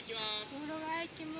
行きます。風呂が行きます。